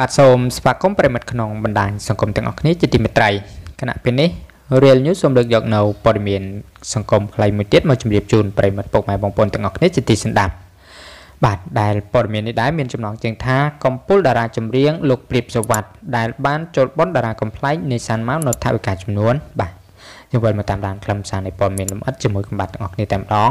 បាទសូមស្វាគមន៍ប្រិមិត្តក្នុងបណ្ដាញសង្គមទាំងអស់គ្នាជាទីមេត្រីគណៈពេលនេះ Real News សូមលើកយកនៅព័ត៌មានសង្គមខ្លីមួយទៀតមកជម្រាបជូនប្រិមិត្តពុកម៉ែបងប្អូនទាំងអស់គ្នាជាទីសន្ដាប់បាទដែលព័ត៌មាននេះដែរមានចំណងជើងថាកំពូលតារាចម្រៀងលោកព្រៀបសវັດដែលបានចូលបនតារាកំ pl ែងនៃសានម៉ៅនៅថាវិការចំនួនបាទយើងវិលមកតាមដានខ្លឹមសារនៃព័ត៌មានលម្អិតជាមួយកំបាត់ទាំងអស់គ្នាតែម្ដង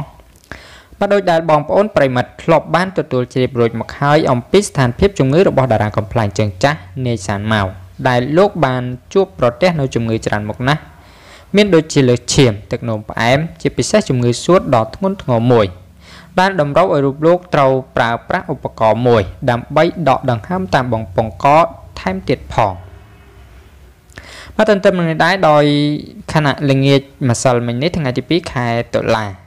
បាទដោយដែលបងប្អូនប្រិមិត្តធ្លាប់បានទទួលជ្រាបរួចមកហើយអំពីស្ថានភាពជំងឺរបស់តារាកំ pl ែងជើងចាស់នាយសានម៉ៅដែលលោកបានជួបប្រទះនៅជំងឺច្រើនមុខណាស់មានដូចជាលើសឈាមទឹកនោមផ្អែមជាពិសេសជំងឺសួតដ៏ធ្ងន់ធ្ងរមួយដែលតម្រូវឲ្យរូបលោកត្រូវប្រើប្រាស់ឧបករណ៍មួយ ដើម្បីដកដង្ហើមតាមបងពង់កថែមទៀតផងបាទទន្ទឹមនឹងនេះដែរដោយខណៈល្ងាចម្សិលមិញនេះថ្ងៃទី2ខែតុលា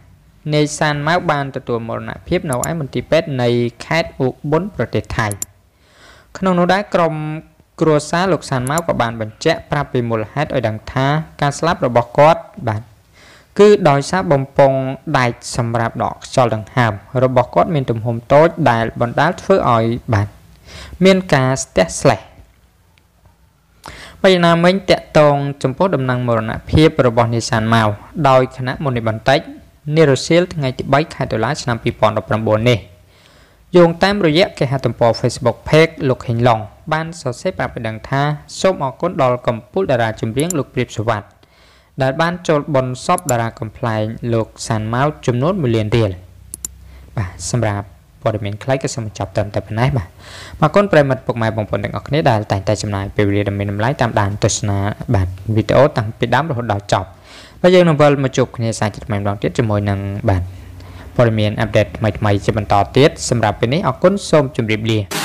នាយសានម៉ៅបានទទួលមរណភាពនៅឯមន្ទីរពេទ្យនៃខេត្តឧបលប្រទេសថៃក្នុងនោះដែរក្រុមគ្រួសារលោកសានម៉ៅក៏បានបញ្ជាក់ប្រាប់ពីមូលហេតុឲ្យដឹងថាការស្លាប់របស់គាត់បាទគឺដោយសារបំពង់ដែកសម្រាប់ដកខ្យល់ដង្ហើមរបស់គាត់មានទំហំតូចដែលបណ្ដាលធ្វើឲ្យបាទមានការស្ទះស្លេះបញ្ហាមិញតកតងចំពោះដំណឹងមរណភាពរបស់នេសានម៉ៅដោយគណៈមុនីបន្តិច នារសៀលថ្ងៃទី3ខែតុលាឆ្នាំ2019នេះយោងតាមរយៈគេហទំព័រ Facebook Page លោកហេងឡុងបានសរសេរប្រាប់ឲ្យដឹងថាសូមអរគុណដល់កម្ពុជាតារាចម្រៀងលោកព្រាបសវັດដែលបានចូលបនសពតារាកំ pl ែងលោកសានម៉ៅចំនួន1លានរៀលបាទសម្រាប់ព័ត៌មានខ្លីក៏សូមចាប់ត្រឹមតែប៉ុណ្ណេះបាទអរគុណប្រិមត្តពុកម៉ែបងប្អូនទាំងអស់គ្នាដែលតែងតែចំណាយពេលវេលាដ៏មានតម្លៃតាមដានទស្សនាបាទវីដេអូតាំងពីដើមរហូតដល់ចប់ ហើយយើងនឹងវិលមកជួបគ្នាសាជាថ្មីម្ដងទៀតជាមួយនឹងបាទព័ត៌មានអាប់ដេតថ្មីៗជាបន្តទៀតសម្រាប់ពេលនេះអរគុណសូមជម្រាបលា